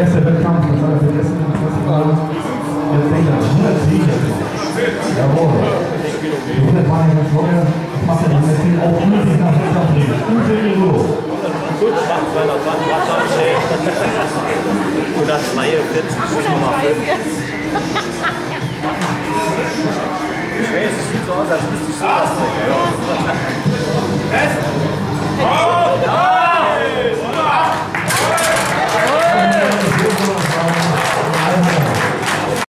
erste Wettkampf, das war für den ersten Klassenwagen. Jetzt denkt er, 100 Siege. Jawohl. Die 100 waren ja ganz locker. Das macht er nicht mehr viel. Auch unnötig nach Wettkampf bringen. Unnötig so. Gut, 142, 1,5. Ich weiß, es sieht so aus, als müsste ich so was